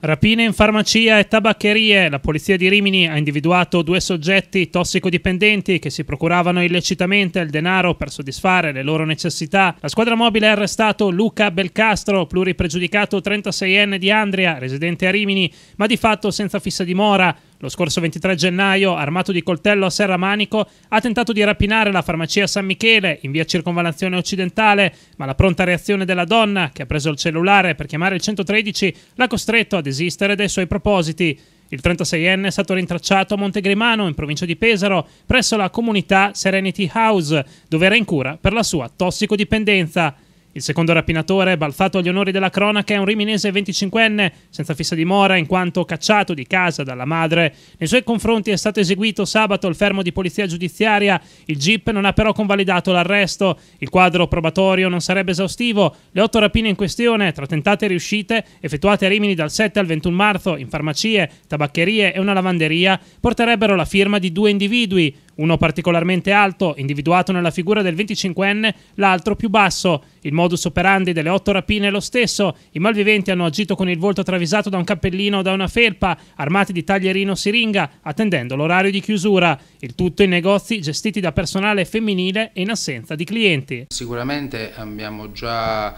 Rapine in farmacia e tabaccherie. La polizia di Rimini ha individuato due soggetti tossicodipendenti che si procuravano illecitamente il denaro per soddisfare le loro necessità. La squadra mobile ha arrestato Luca Belcastro, pluripregiudicato 36enne di Andria, residente a Rimini, ma di fatto senza fissa dimora. Lo scorso 23 gennaio, armato di coltello a serramanico, ha tentato di rapinare la farmacia San Michele in via Circonvallazione Occidentale, ma la pronta reazione della donna, che ha preso il cellulare per chiamare il 113, l'ha costretto a desistere dai suoi propositi. Il 36enne è stato rintracciato a Montegrimano, in provincia di Pesaro, presso la comunità Serenity House, dove era in cura per la sua tossicodipendenza. Il secondo rapinatore, balzato agli onori della cronaca, è un riminese 25enne, senza fissa dimora in quanto cacciato di casa dalla madre. Nei suoi confronti è stato eseguito sabato il fermo di polizia giudiziaria. Il GIP non ha però convalidato l'arresto. Il quadro probatorio non sarebbe esaustivo. Le otto rapine in questione, tra tentate e riuscite, effettuate a Rimini dal 7 al 21 marzo in farmacie, tabaccherie e una lavanderia, porterebbero la firma di due individui uno particolarmente alto, individuato nella figura del 25enne, l'altro più basso. Il modus operandi delle otto rapine è lo stesso. I malviventi hanno agito con il volto travisato da un cappellino o da una felpa, armati di taglierino siringa, attendendo l'orario di chiusura. Il tutto in negozi gestiti da personale femminile e in assenza di clienti. Sicuramente abbiamo già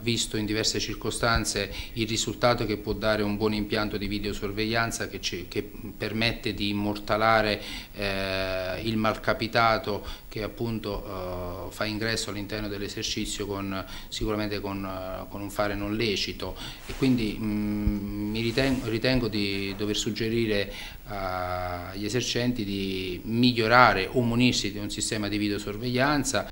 visto in diverse circostanze il risultato che può dare un buon impianto di videosorveglianza che, ci, che permette di immortalare eh, il malcapitato che appunto uh, fa ingresso all'interno dell'esercizio sicuramente con, uh, con, un fare non lecito. E quindi mm, mi ritengo, ritengo, di dover suggerire agli esercenti di migliorare o munirsi di un sistema di videosorveglianza